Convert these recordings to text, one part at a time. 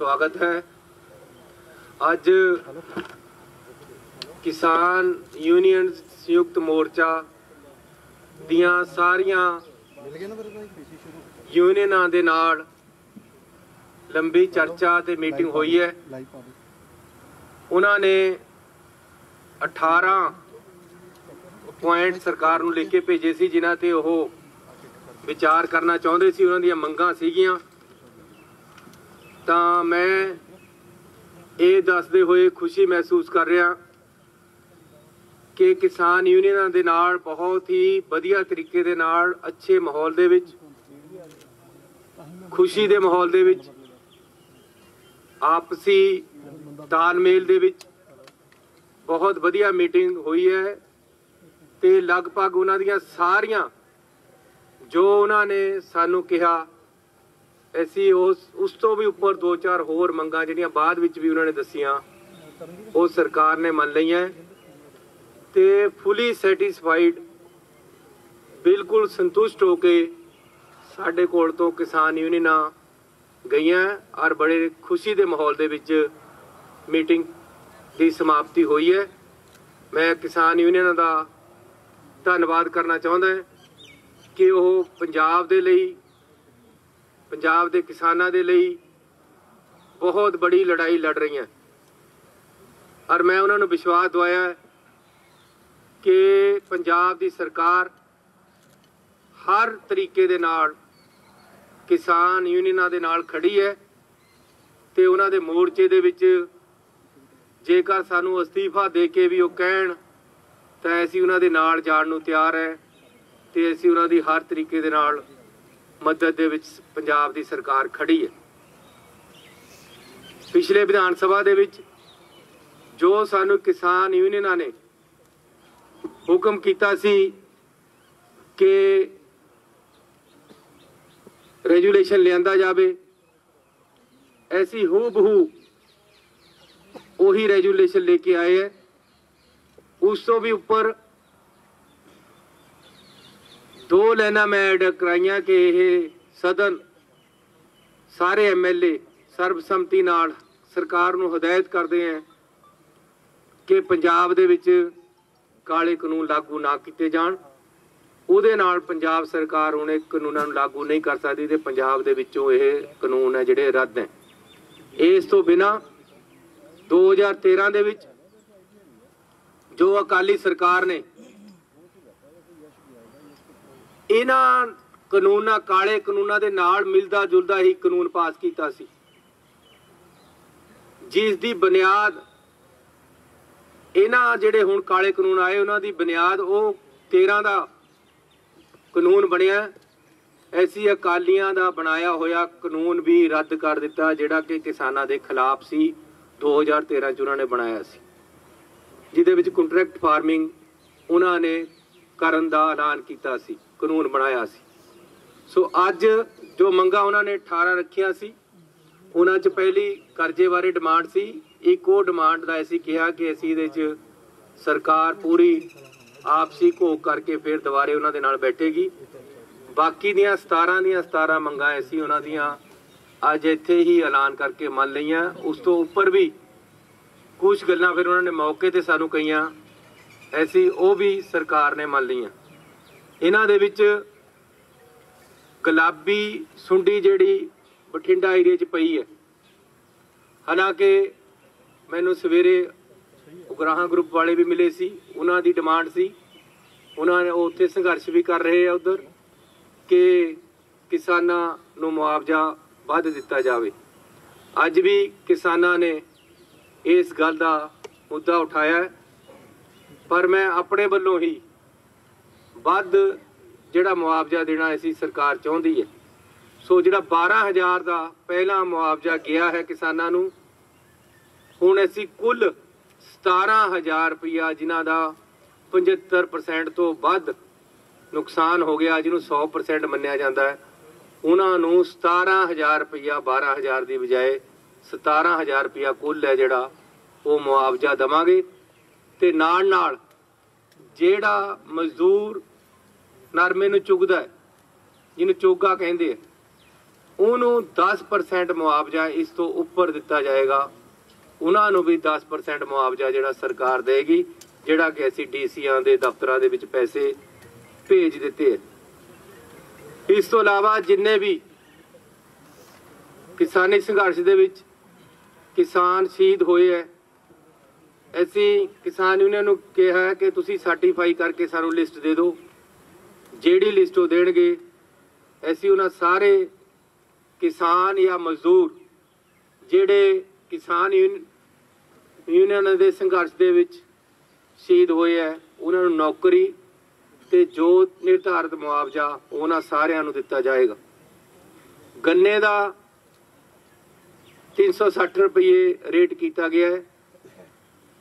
ਸਵਾਗਤ ਹੈ। ਅੱਜ ਕਿਸਾਨ ਯੂਨੀਅਨ ਸੰਯੁਕਤ ਮੋਰਚਾ ਦੀਆਂ ਸਾਰੀਆਂ ਯੂਨੀਅਨਾਂ ਦੇ ਨਾਲ ਲੰਬੀ ਚਰਚਾ ਤੇ ਮੀਟਿੰਗ ਹੋਈ ਹੈ। ਉਹਨਾਂ ਨੇ 18 ਪੁਆਇੰਟ ਸਰਕਾਰ ਨੂੰ ਲਿਖ ਕੇ ਭੇਜੇ ਸੀ, ਜਿਨ੍ਹਾਂ ਤੇ ਉਹ ਵਿਚਾਰ ਕਰਨਾ ਚਾਹੁੰਦੇ ਸੀ। ਉਹਨਾਂ ਦੀਆਂ ਮੰਗਾਂ ਸੀਗੀਆਂ। ਤਾਂ ਮੈਂ ਇਹ ਦੱਸਦੇ ਹੋਏ ਖੁਸ਼ੀ ਮਹਿਸੂਸ ਕਰ ਰਿਹਾ ਕਿ ਕਿਸਾਨ ਯੂਨੀਅਨਾਂ ਦੇ ਨਾਲ ਬਹੁਤ ਹੀ ਵਧੀਆ ਤਰੀਕੇ ਦੇ ਨਾਲ, ਅੱਛੇ ਮਾਹੌਲ ਦੇ ਵਿੱਚ, ਖੁਸ਼ੀ ਦੇ ਮਾਹੌਲ ਦੇ ਵਿੱਚ, ਆਪਸੀ ਤਾਲਮੇਲ ਦੇ ਵਿੱਚ ਬਹੁਤ ਵਧੀਆ ਮੀਟਿੰਗ ਹੋਈ ਹੈ ਤੇ ਲਗਭਗ ਉਹਨਾਂ ਦੀਆਂ ਸਾਰੀਆਂ ਜੋ ਉਹਨਾਂ ਨੇ ਸਾਨੂੰ ਕਿਹਾ ਅਸੀਂ ਉਸ ਉਸ ਤੋਂ ਵੀ ਉੱਪਰ ਦੋ ਚਾਰ ਹੋਰ ਮੰਗਾਂ ਜਿਹੜੀਆਂ ਬਾਅਦ ਵਿੱਚ ਵੀ ਉਹਨਾਂ ਨੇ ਦੱਸੀਆਂ, ਉਹ ਸਰਕਾਰ ਨੇ ਮੰਨ ਲਈਆਂ। ਤੇ ਫੁੱਲੀ ਸੈਟੀਸਫਾਈਡ ਬਿਲਕੁਲ ਸੰਤੁਸ਼ਟ ਹੋ ਕੇ ਸਾਡੇ ਕੋਲ ਤੋਂ ਕਿਸਾਨ ਯੂਨੀਅਨਾਂ ਗਈਆਂ ਔਰ ਬੜੇ ਖੁਸ਼ੀ ਦੇ ਮਾਹੌਲ ਦੇ ਵਿੱਚ ਮੀਟਿੰਗ ਦੀ ਸਮਾਪਤੀ ਹੋਈ ਹੈ। ਮੈਂ ਕਿਸਾਨ ਯੂਨੀਅਨਾਂ ਦਾ ਧੰਨਵਾਦ ਕਰਨਾ ਚਾਹੁੰਦਾ ਕਿ ਉਹ ਪੰਜਾਬ ਦੇ ਲਈ ਪੰਜਾਬ ਦੇ ਕਿਸਾਨਾਂ ਦੇ ਲਈ ਬਹੁਤ ਬੜੀ ਲੜਾਈ ਲੜ ਰਹੀਆਂ। ਔਰ ਮੈਂ ਉਹਨਾਂ ਨੂੰ ਵਿਸ਼ਵਾਸ ਦਵਾਇਆ ਕਿ ਪੰਜਾਬ ਦੀ ਸਰਕਾਰ ਹਰ ਤਰੀਕੇ ਦੇ ਨਾਲ ਕਿਸਾਨ ਯੂਨੀਅਨਾਂ ਦੇ ਨਾਲ ਖੜੀ ਹੈ ਤੇ ਉਹਨਾਂ ਦੇ ਮੋਰਚੇ ਦੇ ਵਿੱਚ ਜੇਕਰ ਸਾਨੂੰ ਅਸਤੀਫਾ ਦੇ ਕੇ ਵੀ ਉਹ ਕਹਿਣ, ਤਾਂ ਅਸੀਂ ਉਹਨਾਂ ਦੇ ਨਾਲ ਜਾਣ ਨੂੰ ਤਿਆਰ ਹੈ ਤੇ ਅਸੀਂ ਉਹਨਾਂ ਦੀ ਹਰ ਤਰੀਕੇ ਦੇ ਨਾਲ ਮਦਦ ਦੇ ਵਿੱਚ ਪੰਜਾਬ ਦੀ ਸਰਕਾਰ ਖੜੀ ਹੈ। ਪਿਛਲੇ ਵਿਧਾਨ ਸਭਾ ਦੇ ਵਿੱਚ ਜੋ ਸਾਨੂੰ ਕਿਸਾਨ ਯੂਨੀਅਨਾਂ ਨੇ ਹੁਕਮ ਕੀਤਾ ਸੀ ਕਿ ਰੈਜੂਲੇਸ਼ਨ ਲਿਆਂਦਾ ਜਾਵੇ, ਐਸੀ ਹੂ ਬਹੂ ਉਹੀ ਰੈਜੂਲੇਸ਼ਨ ਲੈ ਕੇ ਆਏ ਹੈ। ਉਸ ਤੋਂ ਵੀ ਉੱਪਰ ਦੋ ਲੈਣਾ ਮੈਂ ਐਡ ਕਰਾਈਆਂ ਕਿ ਇਹ ਸਦਨ ਸਾਰੇ ਐਮਐਲਏ ਸਰਬਸੰਮਤੀ ਨਾਲ ਸਰਕਾਰ ਨੂੰ ਹਦਾਇਤ ਕਰਦੇ ਆ ਕਿ ਪੰਜਾਬ ਦੇ ਵਿੱਚ ਕਾਲੇ ਕਾਨੂੰਨ ਲਾਗੂ ਨਾ ਕੀਤੇ ਜਾਣ। ਉਹਦੇ ਨਾਲ ਪੰਜਾਬ ਸਰਕਾਰ ਹੁਣ ਇਹ ਕਾਨੂੰਨਾਂ ਨੂੰ ਲਾਗੂ ਨਹੀਂ ਕਰ ਸਕਦੀ ਤੇ ਪੰਜਾਬ ਦੇ ਵਿੱਚੋਂ ਇਹ ਕਾਨੂੰਨ ਹੈ ਜਿਹੜੇ ਰੱਦ ਹੈ ਇਸ ਤੋਂ ਬਿਨਾ 2013 ਦੇ ਵਿੱਚ ਜੋ ਅਕਾਲੀ ਸਰਕਾਰ ਨੇ ਇਹਨਾਂ ਕਾਨੂੰਨਾਂ, ਕਾਲੇ ਕਾਨੂੰਨਾਂ ਦੇ ਨਾਲ ਮਿਲਦਾ ਜੁਲਦਾ ਹੀ ਕਾਨੂੰਨ ਪਾਸ ਕੀਤਾ ਸੀ। ਜਿਸ ਦੀ ਬੁਨਿਆਦ ਇਹਨਾਂ ਜਿਹੜੇ ਹੁਣ ਕਾਲੇ ਕਾਨੂੰਨ ਆਏ, ਉਹਨਾਂ ਦੀ ਬੁਨਿਆਦ ਉਹ 13 ਦਾ ਕਾਨੂੰਨ ਬਣਿਆ। ਐਸੀ ਅਕਾਲੀਆਂ ਦਾ ਬਣਾਇਆ ਹੋਇਆ ਕਾਨੂੰਨ ਵੀ ਰੱਦ ਕਰ ਦਿੱਤਾ, ਜਿਹੜਾ ਕਿ ਕਿਸਾਨਾਂ ਦੇ ਖਿਲਾਫ ਸੀ। 2013 ਚ ਉਹਨਾਂ ਨੇ ਬਣਾਇਆ ਸੀ। ਜਿਹਦੇ ਵਿੱਚ ਕੰਟਰੈਕਟ ਫਾਰਮਿੰਗ ਉਹਨਾਂ ਨੇ ਕਰਨ ਦਾ ਐਲਾਨ ਕੀਤਾ ਸੀ। ਕਾਨੂੰਨ ਬਣਾਇਆ ਸੀ। ਸੋ ਅੱਜ ਜੋ ਮੰਗਾ ਉਹਨਾਂ ਨੇ 18 ਰੱਖੀਆਂ ਸੀ, ਉਹਨਾਂ 'ਚ ਪਹਿਲੀ ਕਰਜ਼ੇ ਬਾਰੇ ਡਿਮਾਂਡ ਸੀ। ਇੱਕ ਉਹ ਡਿਮਾਂਡ ਦਾ ਅਸੀਂ ਕਿਹਾ ਕਿ ਅਸੀਂ ਇਹਦੇ 'ਚ ਸਰਕਾਰ ਪੂਰੀ ਆਪਸੀ ਘੋਖ ਕਰਕੇ ਫਿਰ ਦੁਬਾਰੇ ਉਹਨਾਂ ਦੇ ਨਾਲ ਬੈਠੇਗੀ। ਬਾਕੀ ਦੀਆਂ 17 ਦੀਆਂ 17 ਮੰਗਾਂ ਅਸੀਂ ਉਹਨਾਂ ਦੀਆਂ ਅੱਜ ਇੱਥੇ ਹੀ ਐਲਾਨ ਕਰਕੇ ਮੰਨ ਲਈਆਂ। ਉਸ ਤੋਂ ਉੱਪਰ ਵੀ ਕੁਝ ਗੱਲਾਂ ਫਿਰ ਉਹਨਾਂ ਨੇ ਮੌਕੇ ਤੇ ਸਾਨੂੰ ਕਹੀਆਂ। ਐਸੀ ਉਹ ਵੀ ਸਰਕਾਰ ਨੇ ਮੰਨ ਲਈਆਂ। ਇਹਨਾਂ ਦੇ ਵਿੱਚ ਗੁਲਾਬੀ ਸੁੰਡੀ ਜਿਹੜੀ ਬਠਿੰਡਾ ਏਰੀਆ 'ਚ ਪਈ ਹੈ। ਹਾਲਾਂਕਿ ਮੈਨੂੰ ਸਵੇਰੇ ਉਗਰਾਹਾਂ ਗਰੁੱਪ ਵਾਲੇ ਵੀ ਮਿਲੇ ਸੀ, ਉਹਨਾਂ ਦੀ ਡਿਮਾਂਡ ਸੀ। ਉਹਨਾਂ ਨੇ ਉੱਥੇ ਸੰਘਰਸ਼ ਵੀ ਕਰ ਰਹੇ ਆ ਉਧਰ ਕਿ ਕਿਸਾਨਾਂ ਨੂੰ ਮੁਆਵਜ਼ਾ ਵੱਧ ਦਿੱਤਾ ਜਾਵੇ। ਅੱਜ ਵੀ ਕਿਸਾਨਾਂ ਨੇ ਇਸ ਗੱਲ ਦਾ ਮੁੱਦਾ ਉਠਾਇਆ ਪਰ ਮੈਂ ਆਪਣੇ ਵੱਲੋਂ ਹੀ ਵੱਧ ਜਿਹੜਾ ਮੁਆਵਜ਼ਾ ਦੇਣਾ ਅਸੀਂ ਸਰਕਾਰ ਚਾਹੁੰਦੀ ਹੈ। ਸੋ ਜਿਹੜਾ 12000 ਦਾ ਪਹਿਲਾ ਮੁਆਵਜ਼ਾ ਗਿਆ ਹੈ ਕਿਸਾਨਾਂ ਨੂੰ, ਹੁਣ ਅਸੀਂ ਕੁੱਲ 17000 ਰੁਪਇਆ ਜਿਨ੍ਹਾਂ ਦਾ 75% ਤੋਂ ਵੱਧ ਨੁਕਸਾਨ ਹੋ ਗਿਆ, ਜਿਹਨੂੰ 100% ਮੰਨਿਆ ਜਾਂਦਾ ਹੈ, ਉਹਨਾਂ ਨੂੰ 17000 ਰੁਪਇਆ 12000 ਦੀ ਬਜਾਏ 17000 ਰੁਪਇਆ ਕੁੱਲ ਹੈ ਜਿਹੜਾ ਉਹ ਮੁਆਵਜ਼ਾ ਦਵਾਂਗੇ। ਤੇ ਨਾਲ ਨਾਲ ਜਿਹੜਾ ਮਜ਼ਦੂਰ ਨਰਮੇ ਨੂੰ ਚੁਗਦਾ ਜਿਹਨੂੰ ਚੋਗਾ ਕਹਿੰਦੇ ਆ। ਉਹਨੂੰ 10% ਮੁਆਵਜ਼ਾ ਇਸ ਤੋਂ ਉੱਪਰ ਦਿੱਤਾ ਜਾਏਗਾ। ਉਹਨਾਂ ਨੂੰ ਵੀ 10% ਮੁਆਵਜ਼ਾ ਜਿਹੜਾ ਸਰਕਾਰ ਦੇਗੀ, ਜਿਹੜਾ ਕਿ ਅਸੀਂ ਡੀਸੀਆਂ ਦੇ ਦਫ਼ਤਰਾਂ ਦੇ ਵਿੱਚ ਪੈਸੇ ਭੇਜ ਦਿੱਤੇ ਹੈ ਇਸ ਤੋਂ ਇਲਾਵਾ ਜਿੰਨੇ ਵੀ ਕਿਸਾਨੀ ਸੰਘਰਸ਼ ਦੇ ਵਿੱਚ ਕਿਸਾਨ ਸ਼ਹੀਦ ਹੋਏ ਹੈ ਅਸੀਂ ਕਿਸਾਨ ਯੂਨੀਅਨ ਨੂੰ ਕਿਹਾ ਕਿ ਤੁਸੀਂ ਸਰਟੀਫਾਈ ਕਰਕੇ ਸਾਨੂੰ ਲਿਸਟ ਦੇ ਦਿਓ। ਜਿਹੜੀ ਲਿਸਟ ਉਹ ਦੇਣਗੇ ਅਸੀਂ ਉਹਨਾਂ ਸਾਰੇ ਕਿਸਾਨ ਜਾਂ ਮਜ਼ਦੂਰ ਜਿਹੜੇ ਕਿਸਾਨ ਯੂਨੀ- ਯੂਨੀਅਨ ਦੇ ਸੰਘਰਸ਼ ਦੇ ਵਿੱਚ ਸ਼ਹੀਦ ਹੋਏ ਹੈ ਉਹਨਾਂ ਨੂੰ ਨੌਕਰੀ ਤੇ ਜੋ ਨਿਰਧਾਰਤ ਮੁਆਵਜ਼ਾ ਉਹਨਾਂ ਸਾਰਿਆਂ ਨੂੰ ਦਿੱਤਾ ਜਾਏਗਾ। ਗੰਨੇ ਦਾ 360 ਰੁਪਏ ਰੇਟ ਕੀਤਾ ਗਿਆ ਹੈ।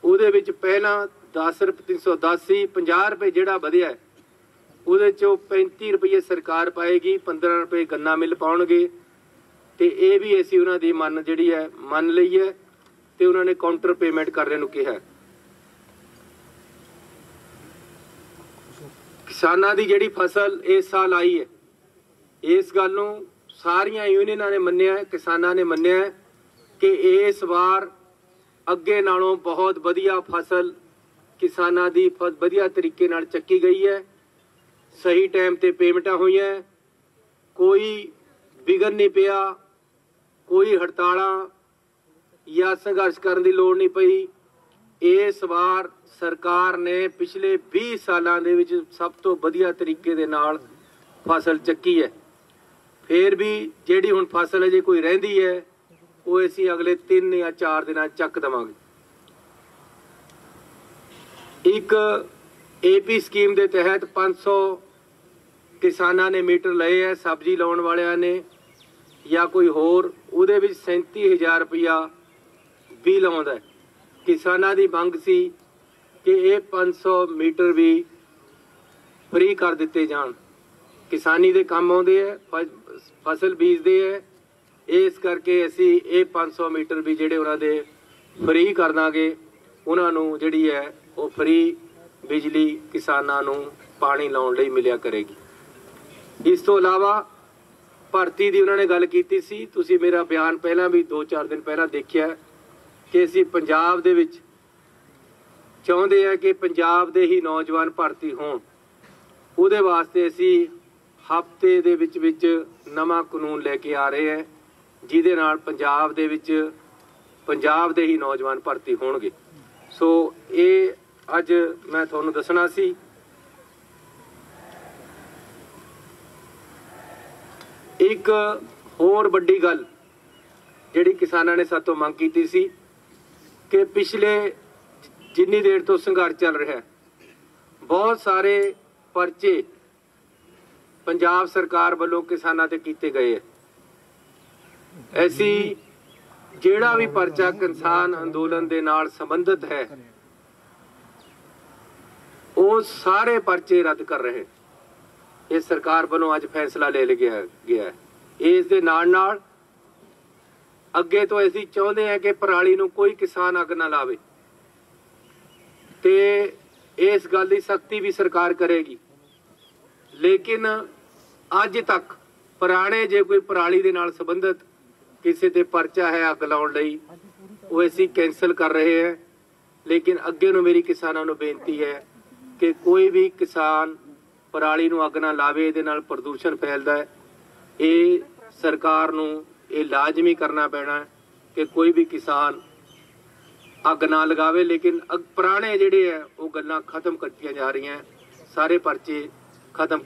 ਉਹਦੇ ਵਿੱਚ ਪਹਿਲਾਂ 10 ਰੁਪਏ 310 ਸੀ 50 ਰੁਪਏ ਜਿਹੜਾ ਵਧਿਆ ਹੈ, ਉਹਦੇ ਚੋਂ 35 ਰੁਪਏ ਸਰਕਾਰ ਪਾਏਗੀ 15 ਰੁਪਏ ਗੰਨਾ ਮਿਲ ਪਾਉਣਗੇ। ਤੇ ਇਹ ਵੀ ਅਸੀਂ ਉਹਨਾਂ ਦੀ ਮੰਨ ਜਿਹੜੀ ਹੈ, ਮੰਨ ਲਈ ਹੈ ਤੇ ਉਹਨਾਂ ਨੇ ਕਾਊਂਟਰ ਪੇਮੈਂਟ ਕਰਨ ਨੂੰ ਕਿਹਾ। ਕਿਸਾਨਾਂ ਦੀ ਜਿਹੜੀ ਫਸਲ ਇਸ ਸਾਲ ਆਈ ਹੈ, ਇਸ ਗੱਲ ਨੂੰ ਸਾਰੀਆਂ ਯੂਨੀਅਨਾਂ ਨੇ ਮੰਨਿਆ ਕਿਸਾਨਾਂ ਨੇ ਮੰਨਿਆ ਕਿ ਇਸ ਵਾਰ ਅੱਗੇ ਨਾਲੋਂ ਬਹੁਤ ਵਧੀਆ ਫਸਲ ਕਿਸਾਨਾਂ ਦੀ ਫ- ਵਧੀਆ ਤਰੀਕੇ ਨਾਲ ਚੱਕੀ ਗਈ ਹੈ। ਸਹੀ ਟਾਈਮ ਤੇ ਪੇਮੈਂਟਾਂ ਹੋਈਆਂ, ਕੋਈ ਵਿਗਨ ਨਹੀਂ ਪਿਆ, ਕੋਈ ਹੜਤਾਲਾਂ ਜਾਂ ਸੰਘਰਸ਼ ਕਰਨ ਦੀ ਲੋੜ ਨਹੀਂ ਪਈ। ਇਸ ਵਾਰ ਸਰਕਾਰ ਨੇ ਪਿਛਲੇ 20 ਸਾਲਾਂ ਦੇ ਵਿੱਚ ਸਭ ਤੋਂ ਵਧੀਆ ਤਰੀਕੇ ਦੇ ਨਾਲ ਫਸਲ ਚੱਕੀ ਹੈ। ਫੇਰ ਵੀ ਜਿਹੜੀ ਹੁਣ ਫਸਲ ਅਜੇ ਕੋਈ ਰਹਿੰਦੀ ਹੈ, ਉਹ ਅਸੀਂ ਅਗਲੇ 3 ਜਾਂ 4 ਦਿਨਾਂ ਚੱਕ ਦਵਾਂਗੇ। ਇੱਕ ਏਪੀ ਸਕੀਮ ਦੇ ਤਹਿਤ 500 ਕਿਸਾਨਾਂ ਨੇ ਮੀਟਰ ਲਏ ਹੈ, ਸਬਜ਼ੀ ਲਾਉਣ ਵਾਲਿਆਂ ਨੇ ਜਾਂ ਕੋਈ ਹੋਰ, ਉਹਦੇ ਵਿੱਚ 37000 ਰੁਪਇਆ ਬਿੱਲ ਆਉਂਦਾ ਹੈ। ਕਿਸਾਨਾਂ ਦੀ ਮੰਗ ਸੀ ਕਿ ਇਹ 500 ਮੀਟਰ ਵੀ ਫ੍ਰੀ ਕਰ ਦਿੱਤੇ ਜਾਣ। ਕਿਸਾਨੀ ਦੇ ਕੰਮ ਆਉਂਦੇ ਹੈ, ਫ- ਫਸਲ ਬੀਜਦੇ ਹੈ। ਇਸ ਕਰਕੇ ਅਸੀਂ ਇਹ 500 ਮੀਟਰ ਵੀ ਜਿਹੜੇ ਉਹਨਾਂ ਦੇ ਫ੍ਰੀ ਕਰ ਦਾਂਗੇ, ਉਹਨਾਂ ਨੂੰ ਜਿਹੜੀ ਹੈ ਉਹ ਫ੍ਰੀ ਬਿਜਲੀ ਕਿਸਾਨਾਂ ਨੂੰ ਪਾਣੀ ਲਾਉਣ ਲਈ ਮਿਲਿਆ ਕਰੇਗੀ। ਇਸ ਤੋਂ ਇਲਾਵਾ ਭਰਤੀ ਦੀ ਉਹਨਾਂ ਨੇ ਗੱਲ ਕੀਤੀ ਸੀ। ਤੁਸੀਂ ਮੇਰਾ ਬਿਆਨ ਪਹਿਲਾਂ ਵੀ 2-4 ਦਿਨ ਪਹਿਲਾਂ ਦੇਖਿਆ ਕਿ ਅਸੀਂ ਪੰਜਾਬ ਦੇ ਵਿੱਚ ਚਾਹੁੰਦੇ ਆ ਕਿ ਪੰਜਾਬ ਦੇ ਹੀ ਨੌਜਵਾਨ ਭਰਤੀ ਹੋਣ। ਉਹਦੇ ਵਾਸਤੇ ਅਸੀਂ ਹਫ਼ਤੇ ਦੇ ਵਿੱਚ ਵਿੱਚ ਨਵਾਂ ਕਾਨੂੰਨ ਲੈ ਕੇ ਆ ਰਹੇ ਹਾਂ, ਜਿਹਦੇ ਨਾਲ ਪੰਜਾਬ ਦੇ ਵਿੱਚ ਪੰਜਾਬ ਦੇ ਹੀ ਨੌਜਵਾਨ ਭਰਤੀ ਹੋਣਗੇ। ਸੋ ਇਹ ਅੱਜ ਮੈਂ ਤੁਹਾਨੂੰ ਦੱਸਣਾ ਸੀ ਇੱਕ ਹੋਰ ਵੱਡੀ ਗੱਲ ਜਿਹੜੀ ਕਿਸਾਨਾਂ ਨੇ ਸਾਤੋਂ ਮੰਗ ਕੀਤੀ ਸੀ ਕਿ ਪਿਛਲੇ ਜਿੰਨੀ ਦੇਰ ਤੋਂ ਸੰਘਰਸ਼ ਚੱਲ ਰਿਹਾ ਹੈ, ਬਹੁਤ ਸਾਰੇ ਪਰਚੇ ਪੰਜਾਬ ਸਰਕਾਰ ਵੱਲੋਂ ਕਿਸਾਨਾਂ ਤੇ ਕੀਤੇ ਗਏ ਹੈ। ਐਸੀ ਜਿਹੜਾ ਵੀ ਪਰਚਾ ਕਿਸਾਨ ਅੰਦੋਲਨ ਦੇ ਨਾਲ ਸੰਬੰਧਿਤ ਹੈ ਉਹ ਸਾਰੇ ਪਰਚੇ ਰੱਦ ਕਰ ਰਹੇ। ਇਹ ਸਰਕਾਰ ਵੱਲੋਂ ਅੱਜ ਫੈਸਲਾ ਲੈ ਲਿਆ ਗਿਆ ਇਸ ਦੇ ਨਾਲ ਨਾਲ ਅੱਗੇ ਤੋਂ ਅਸੀਂ ਚਾਹੁੰਦੇ ਹਾਂ ਕਿ ਪਰਾਲੀ ਨੂੰ ਕੋਈ ਕਿਸਾਨ ਅੱਗ ਨਾ ਲਾਵੇ। ਤੇ ਇਸ ਗੱਲ ਦੀ ਸਖਤੀ ਵੀ ਸਰਕਾਰ ਕਰੇਗੀ। ਲੇਕਿਨ ਅੱਜ ਤੱਕ ਪੁਰਾਣੇ ਜੇ ਕੋਈ ਪਰਾਲੀ ਦੇ ਨਾਲ ਸੰਬੰਧਿਤ ਕਿਸੇ ਤੇ ਪਰਚਾ ਹੈ ਅੱਗ ਲਾਉਣ ਲਈ, ਉਹ ਅਸੀਂ ਕੈਨਸਲ ਕਰ ਰਹੇ ਹਾਂ। ਲੇਕਿਨ ਅੱਗੇ ਨੂੰ ਮੇਰੀ ਕਿਸਾਨਾਂ ਨੂੰ ਬੇਨਤੀ ਹੈ ਕਿ ਕੋਈ ਵੀ ਕਿਸਾਨ ਪਰਾਲੀ ਨੂੰ ਅੱਗ ਨਾ ਲਾਵੇ, ਇਹਦੇ ਨਾਲ ਪ੍ਰਦੂਸ਼ਣ ਫੈਲਦਾ ਹੈ। ਇਹ ਸਰਕਾਰ ਨੂੰ ਇਹ ਲਾਜ਼ਮੀ ਕਰਨਾ ਪੈਣਾ ਕਿ ਕੋਈ ਵੀ ਕਿਸਾਨ ਅੱਗ ਨਾ ਲਗਾਵੇ, ਲੇਕਿਨ ਅਗ- ਪੁਰਾਣੇ ਜਿਹੜੇ ਹੈ, ਉਹ ਗੱਲਾਂ ਖਤਮ ਕਰਤੀਆਂ ਜਾ ਰਹੀਆਂ ਸਾਰੇ ਪਰਚੇ ਖਤਮ।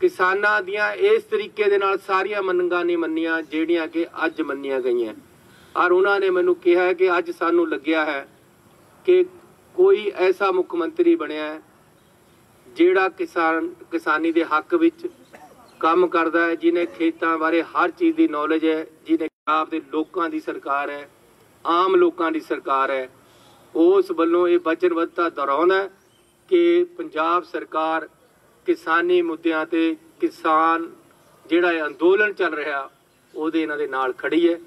ਕਿਸਾਨਾਂ ਦੀਆਂ ਇਸ ਤਰੀਕੇ ਦੇ ਨਾਲ ਸਾਰੀਆਂ ਮੰਗਾਂ ਨਹੀਂ ਮੰਨੀਆਂ, ਜਿਹੜੀਆਂ ਕਿ ਅੱਜ ਮੰਨੀਆਂ ਗਈਆਂ। ਔਰ ਉਹਨਾਂ ਨੇ ਮੈਨੂੰ ਕਿਹਾ ਕਿ ਅੱਜ ਸਾਨੂੰ ਲੱਗਿਆ ਹੈ ਕਿ ਕੋਈ ਐਸਾ ਮੁੱਖ ਮੰਤਰੀ ਬਣਿਆ ਜਿਹੜਾ ਕਿਸਾਨ, ਕਿਸਾਨੀ ਦੇ ਹੱਕ ਵਿੱਚ ਕੰਮ ਕਰਦਾ ਹੈ ਜਿਨੇ ਖੇਤਾਂ ਬਾਰੇ ਹਰ ਚੀਜ਼ ਦੀ ਨੌਲੇਜ ਹੈ ਜਿਨੇ ਪੰਜਾਬ ਦੇ ਲੋਕਾਂ ਦੀ ਸਰਕਾਰ ਹੈ, ਆਮ ਲੋਕਾਂ ਦੀ ਸਰਕਾਰ ਹੈ, ਉਸ ਵੱਲੋਂ ਇਹ ਵਚਨਬੱਧਤਾ ਦੁਹਰਾਉਂਦਾ ਕਿ ਪੰਜਾਬ ਸਰਕਾਰ ਕਿਸਾਨੀ ਮੁੱਦਿਆਂ ਤੇ ਕਿਸਾਨ ਜਿਹੜਾ ਅੰਦੋਲਨ ਚੱਲ ਰਿਹਾ, ਉਹਦੇ ਇਹਨਾਂ ਦੇ ਨਾਲ ਖੜੀ ਹੈ।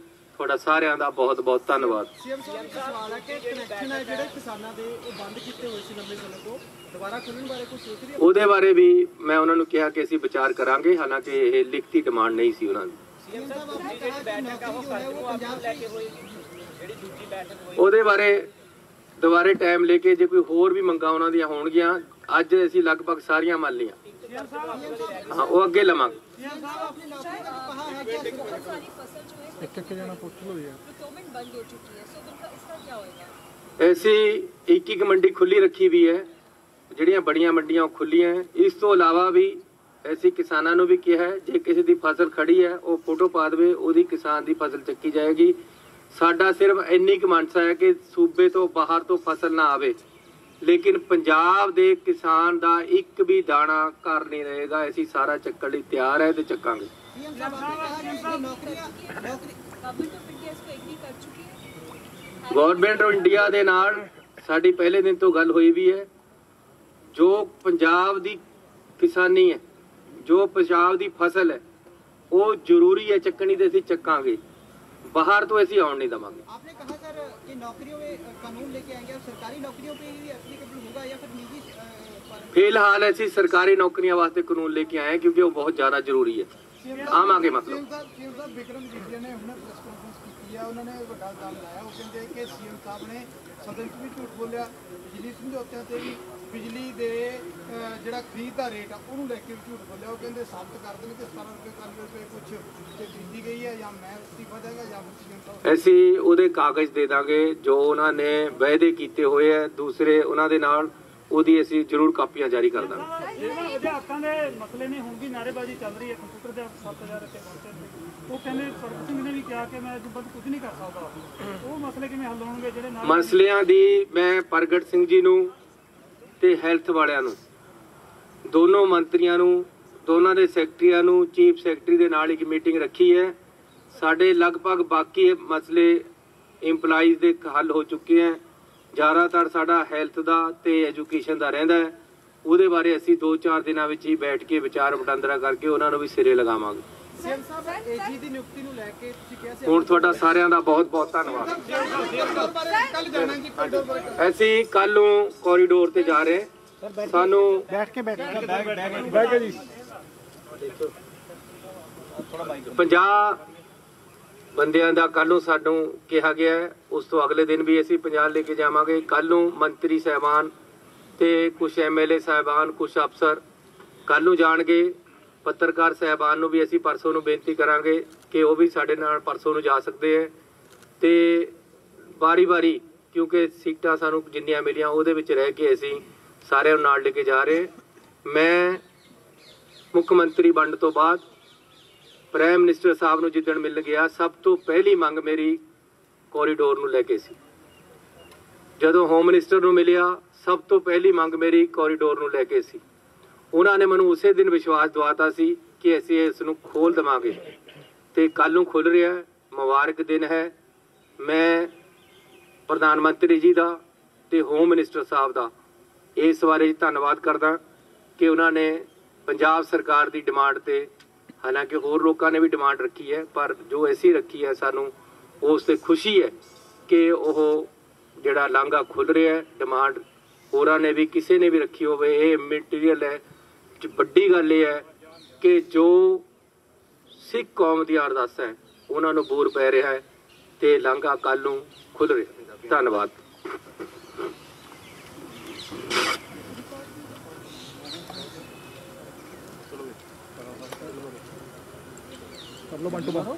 ਤੁਹਾਡਾ ਸਾਰਿਆਂ ਦਾ ਬਹੁਤ ਬਹੁਤ ਧੰਨਵਾਦ। ਸੀਐਮ ਸਾਹਿਬ ਇੱਕ ਸਵਾਲ ਹੈ ਕਿ ਕਨੈਕਸ਼ਨ ਹੈ ਜਿਹੜੇ ਕਿਸਾਨਾਂ ਦੇ ਉਹ ਬੰਦ ਕੀਤੇ ਹੋਏ ਸੀ ਲੰਬੇ ਸਮੇਂ ਤੋਂ। ਦੁਬਾਰਾ ਖੋਲ੍ਹਣ ਬਾਰੇ ਕੁਝ ਸੋਚ ਰਹੀ ਹੈ? ਉਹਦੇ ਬਾਰੇ ਵੀ ਮੈਂ ਉਹਨਾਂ ਨੂੰ ਕਿਹਾ ਕਿ ਅਸੀਂ ਵਿਚਾਰ ਕਰਾਂਗੇ ਹਾਲਾਂਕਿ ਇਹ ਲਿਖਤੀ ਡਿਮਾਂਡ ਨਹੀਂ ਸੀ ਉਹਨਾਂ ਦੀ। ਸੀਐਮ ਸਾਹਿਬ ਲੈ ਕੇ ਜਿਹੜੀ ਦੂਜੀ ਬੈਠਕ ਹੋਈ ਉਹਦੇ ਬਾਰੇ ਦੁਬਾਰੇ ਟਾਈਮ ਲੈ ਕੇ ਜੇ ਕੋਈ ਹੋਰ ਵੀ ਮੰਗਾਂ ਉਹਨਾਂ ਦੀਆਂ ਹੋਣਗੀਆਂ ਅੱਜ ਅਸੀਂ ਲਗਭਗ ਸਾਰੀਆਂ ਮੰਨ ਲਈਆਂ। ਹਾਂ ਉਹ ਅੱਗੇ ਲਵਾਂਗੇ सीएम साहब आपने नौकरी का कहा है कि बहुत सारी फसल जो है एक एक जना पूछ लो यार प्रोक्योरमेंट बंद हो चुकी है सो उनका इसका क्या होएगा ਐਸੀ ਇੱਕ ਇੱਕ ਮੰਡੀ ਖੁੱਲੀ ਰੱਖੀ ਵੀ ਹੈ ਜਿਹੜੀਆਂ ਬੜੀਆਂ ਮੰਡੀਆਂ ਉਹ ਖੁੱਲੀਆਂ ਹੈ ਇਸ ਤੋਂ ਇਲਾਵਾ ਵੀ ਐਸੀ ਕਿਸਾਨਾਂ ਨੂੰ ਵੀ ਕਿਹਾ ਹੈ ਜੇ ਕਿਸੇ ਦੀ ਫਸਲ ਖੜੀ ਹੈ ਉਹ ਫੋਟੋ ਪਾ ਦੇਵੇ ਉਹਦੀ ਕਿਸਾਨ ਦੀ ਫਸਲ ਚੱਕੀ ਜਾਏਗੀ ਸਾਡਾ ਸਿਰਫ ਇੰਨੀ ਕੁ ਮਨਸਾ ਹੈ ਕਿ ਸੂਬੇ ਤੋਂ ਬਾਹਰ ਤੋਂ ਫਸਲ ਨਾ ਆਵੇ ਲੇਕਿਨ ਪੰਜਾਬ ਦੇ ਕਿਸਾਨ ਦਾ ਇੱਕ ਵੀ ਦਾਣਾ ਘਰ ਨਹੀਂ ਰਹੇਗਾ। ਅਸੀਂ ਸਾਰਾ ਚੱਕਣ ਲਈ ਤਿਆਰ ਹੈ ਤੇ ਚੱਕਾਂਗੇ। ਗਵਰਨਮੈਂਟ ਆਫ ਇੰਡੀਆ ਦੇ ਨਾਲ ਸਾਡੀ ਪਹਿਲੇ ਦਿਨ ਤੋਂ ਗੱਲ ਹੋਈ ਵੀ ਹੈ। ਜੋ ਪੰਜਾਬ ਦੀ ਕਿਸਾਨੀ ਹੈ, ਜੋ ਪੰਜਾਬ ਦੀ ਫਸਲ ਹੈ, ਉਹ ਜ਼ਰੂਰੀ ਹੈ ਚੱਕਣੀ ਤੇ ਅਸੀਂ ਚੱਕਾਂਗੇ। ਬਾਹਰ ਤੋਂ ਅਸੀਂ ਆਉਣ ਨਹੀਂ ਦਵਾਂਗੇ आपने कहा सर कि नौकरियों में अ, कानून लेके आएंगे अब सरकारी नौकरियों पे ही एप्लीकेबल होगा या फिर निजी अ, पर ਫਿਲਹਾਲ ਅਸੀਂ ਸਰਕਾਰੀ ਨੌਕਰੀਆਂ ਵਾਸਤੇ ਕਾਨੂੰਨ ਲੈ ਕੇ ਆਏ ਹਾਂ ਕਿਉਂਕਿ ਉਹ ਬਹੁਤ ਜ਼ਿਆਦਾ ਜ਼ਰੂਰੀ ਹੈ ਆਵਾਂਗੇ ਮਤਲਬ ਸੀਐਮ ਸਾਹਿਬ ਸੀਐਮ ਸਾਹਿਬ ਵਿਕਰਮ ਜੀਜੇ ਨੇ ਹੁਣੇ ਪ੍ਰੈਸ ਕਾਨਫਰੰਸ ਕੀਤੀ ਆ ਉਹਨਾਂ ਨੇ ਵੱਡਾ ਇਲਜ਼ਾਮ ਲਾਇਆ ਉਹ ਕਹਿੰਦੇ ਕਿ ਸੀਐਮ ਸਾਹਿਬ ਨੇ ਸਦਨ 'ਚ ਵੀ ਝੂਠ ਬੋਲਿਆ ਬਿਜਲੀ ਸਮਝੌਤਿਆਂ ਤੇ ਵੀ ਬਿਜਲੀ ਦੇ ਜਿਹੜਾ ਖਰੀਦ ਦਾ ਰੇਟ ਆ ਉਹਨੂੰ ਲੈ ਕੇ ਵੀ ਝੂਠ ਬੋਲਿਆ। ਉਹ ਕਹਿੰਦੇ ਸਾਬਤ ਕਰ ਦੇਣ ਕਿ 17 ਰੁਪਏ 91 ਰੁਪਏ ਕੁਝ ਤੇ ਖਰੀਦੀ ਗਈ ਹੈ ਜਾਂ ਮੈਂ ਅਸਤੀਫਾ ਦੇਗਾ ਜਾਂ ਸਾਹਿਬ ਅਸੀਂ ਉਹਦੇ ਕਾਗਜ਼ ਦੇ ਦਾਂਗੇ ਜੋ ਉਹਨਾਂ ਨੇ ਵਾਅਦੇ ਕੀਤੇ ਹੋਏ ਹੈ ਦੂਸਰੇ ਉਹਨਾਂ ਦੇ ਨਾਲ ਉਹਦੀ ਅਸੀਂ ਜ਼ਰੂਰ ਕਾਪੀਆਂ ਜਾਰੀ ਕਰ ਦਾਂਗੇ। ਜਿਹੜਾ ਅਧਿਆਪਕਾਂ ਦੇ ਮਸਲੇ ਨੇ ਹੁਣ ਵੀ ਨਾਅਰੇਬਾਜ਼ੀ ਚੱਲ ਰਹੀ ਹੈ ਕੰਪਿਊਟਰ ਦੇ 7000 ਰੁਪਏ ਪਹੁੰਚੇ ਨੇ। ਉਹ ਕਹਿੰਦੇ ਸਰਬਤ ਸਿੰਘ ਨੇ ਵੀ ਕਿਹਾ ਕਿ ਮੈਂ ਅੱਜ ਬੰਦ ਕੁਝ ਨਹੀਂ ਕਰ ਸਕਦਾ। ਉਹ ਮਸਲੇ ਕਿਵੇਂ ਹੱਲ ਹੋਣਗੇ ਜਿਹੜੇ ਨਾਲ ਮਸਲਿਆਂ ਦੀ ਮੈਂ ਪ੍ਰਗਟ ਸਿੰਘ ਜੀ ਨੂੰ ਤੇ ਹੈਲਥ ਵਾਲਿਆਂ ਨੂੰ। ਦੋਨੋਂ ਮੰਤਰੀਆਂ ਨੂੰ, ਦੋਨਾਂ ਦੇ ਸੈਕਟਰੀਆਂ ਨੂੰ ਚੀਫ ਸੈਕਟਰੀ ਦੇ ਨਾਲ ਇੱਕ ਮੀਟਿੰਗ ਰੱਖੀ ਹੈ। ਸਾਡੇ ਲਗਭਗ ਬਾਕੀ ਮਸਲੇ EMPLOYEES ਦੇ ਹੱਲ ਹੋ ਚੁੱਕੇ ਹੈ। ਜ਼ਿਆਦਾਤਰ ਸਾਡਾ ਹੈਲਥ ਦਾ ਤੇ ਐਜੂਕੇਸ਼ਨ ਦਾ ਰਹਿੰਦਾ ਹੈ। ਉਹਦੇ ਬਾਰੇ ਅਸੀਂ 2-4 ਦਿਨਾਂ ਵਿੱਚ ਹੀ ਬੈਠ ਕੇ ਵਿਚਾਰ ਵਟਾਂਦਰਾ ਕਰਕੇ ਉਹਨਾਂ ਨੂੰ ਵੀ ਸਿਰੇ ਲਗਾਵਾਂਗੇ। ਹੁਣ ਤੁਹਾਡਾ ਸਾਰਿਆਂ ਦਾ ਬਹੁਤ ਬਹੁਤ ਧੰਨਵਾਦ। ਅਸੀਂ ਕੱਲ ਨੂੰ ਕੋਰੀਡੋਰ ਤੇ ਜਾ ਰਹੇ ਸਾਨੂੰ ਬੈਠ ਕੇ ਬੈਠ ਕੇ ਬੈਠ ਕੇ ਜੀ। 50 ਬੰਦਿਆਂ ਦਾ ਕੱਲ ਨੂੰ ਸਾਨੂੰ ਕਿਹਾ ਗਿਆ ਉਸ ਤੋਂ ਅਗਲੇ ਦਿਨ ਵੀ ਅਸੀਂ 50 ਲੈ ਕੇ ਜਾਵਾਂਗੇ। ਕੱਲ ਨੂੰ ਮੰਤਰੀ ਸਹਿਬਾਨ ਤੇ ਕੁਝ ਐਮਐਲਏ ਸਹਿਬਾਨ ਕੁਝ ਅਫਸਰ ਕੱਲ ਨੂੰ ਜਾਣਗੇ। ਪੱਤਰਕਾਰ ਸਹਿਬਾਨ ਨੂੰ ਵੀ ਅਸੀਂ ਪਰਸੋਂ ਨੂੰ ਬੇਨਤੀ ਕਰਾਂਗੇ ਕਿ ਉਹ ਵੀ ਸਾਡੇ ਨਾਲ ਪਰਸੋਂ ਨੂੰ ਜਾ ਸਕਦੇ ਹੈ ਤੇ ਵਾਰੀ-ਵਾਰੀ, ਕਿਉਂਕਿ ਸੀਟਾਂ ਸਾਨੂੰ ਜਿੰਨੀਆਂ ਮਿਲੀਆਂ ਉਹਦੇ ਵਿੱਚ ਰਹਿ ਕੇ ਅਸੀਂ ਸਾਰਿਆਂ ਨੂੰ ਨਾਲ ਲੈ ਕੇ ਜਾ ਰਹੇ ਮੈਂ ਮੁੱਖ ਮੰਤਰੀ ਬਣਨ ਤੋਂ ਬਾਅਦ ਪ੍ਰਾਈਮ ਮਿਨਿਸਟਰ ਸਾਹਿਬ ਨੂੰ ਜਿੱਦਣ ਮਿਲ ਗਿਆ, ਸਭ ਤੋਂ ਪਹਿਲੀ ਮੰਗ ਮੇਰੀ ਕੋਰੀਡੋਰ ਨੂੰ ਲੈ ਕੇ ਸੀ। ਜਦੋਂ ਹੋਮ ਮਿਨਿਸਟਰ ਨੂੰ ਮਿਲਿਆ, ਸਭ ਤੋਂ ਪਹਿਲੀ ਮੰਗ ਮੇਰੀ ਕੋਰੀਡੋਰ ਨੂੰ ਲੈ ਕੇ ਸੀ। ਉਹਨਾਂ ਨੇ ਮੈਨੂੰ ਉਸੇ ਦਿਨ ਵਿਸ਼ਵਾਸ ਦਵਾਤਾ ਸੀ ਕਿ ਅਸੀਂ ਇਸ ਨੂੰ ਖੋਲ ਦਵਾਂਗੇ। ਤੇ ਕੱਲ ਨੂੰ ਖੁੱਲ ਰਿਹਾ ਮੁਬਾਰਕ ਦਿਨ ਹੈ। ਮੈਂ ਪ੍ਰਧਾਨ ਮੰਤਰੀ ਜੀ ਦਾ ਤੇ ਹੋਮ ਮਿਨਿਸਟਰ ਸਾਹਿਬ ਦਾ ਇਸ ਬਾਰੇ ਧੰਨਵਾਦ ਕਰਦਾ ਕਿ ਉਹਨਾਂ ਨੇ ਪੰਜਾਬ ਸਰਕਾਰ ਦੀ ਡਿਮਾਂਡ ਤੇ, ਹਾਲਾਂਕਿ ਹੋਰ ਲੋਕਾਂ ਨੇ ਵੀ ਡਿਮਾਂਡ ਰੱਖੀ ਹੈ, ਪਰ ਜੋ ਐਸੀ ਰੱਖੀ ਹੈ ਸਾਨੂੰ ਉਸ ਤੇ ਖੁਸ਼ੀ ਹੈ ਕਿ ਉਹ ਜਿਹੜਾ ਲਾਂਘਾ ਖੁੱਲ ਰਿਹਾ ਹੈ, ਡਿਮਾਂਡ ਹੋਰਾਂ ਨੇ ਵੀ, ਕਿਸੇ ਨੇ ਵੀ ਰੱਖੀ ਹੋਵੇ, ਇਹ ਮਟੀਰੀਅਲ ਹੈ ਵੱਡੀ ਗੱਲ ਇਹ ਹੈ ਕਿ ਜੋ ਸਿੱਖ ਕੌਮ ਦੀ ਅਰਦਾਸ ਹੈ, ਉਹਨਾਂ ਨੂੰ ਬੂਰ ਪੈ ਰਿਹਾ ਹੈ ਤੇ ਲਾਂਘਾ ਕੱਲ ਨੂੰ ਖੁੱਲ ਰਿਹਾ ਧੰਨਵਾਦ। ਕਰ ਲੋ ਬੰਟੂ ਬਾਹਰ